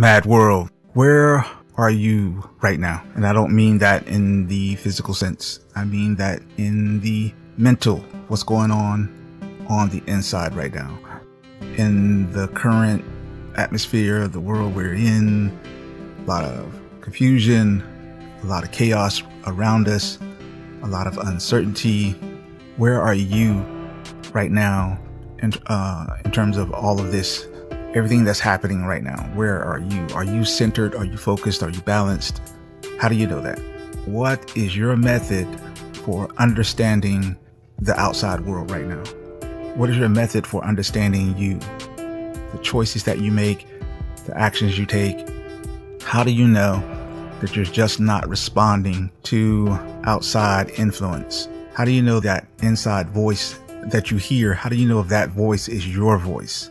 Mad world, where are you right now? And I don't mean that in the physical sense. I mean that in the mental, what's going on on the inside right now. In the current atmosphere of the world we're in, a lot of confusion, a lot of chaos around us, a lot of uncertainty. Where are you right now in, uh, in terms of all of this, everything that's happening right now? Where are you? Are you centered? Are you focused? Are you balanced? How do you know that? What is your method for understanding the outside world right now? What is your method for understanding you? The choices that you make, the actions you take. How do you know that you're just not responding to outside influence? How do you know that inside voice that you hear? How do you know if that voice is your voice?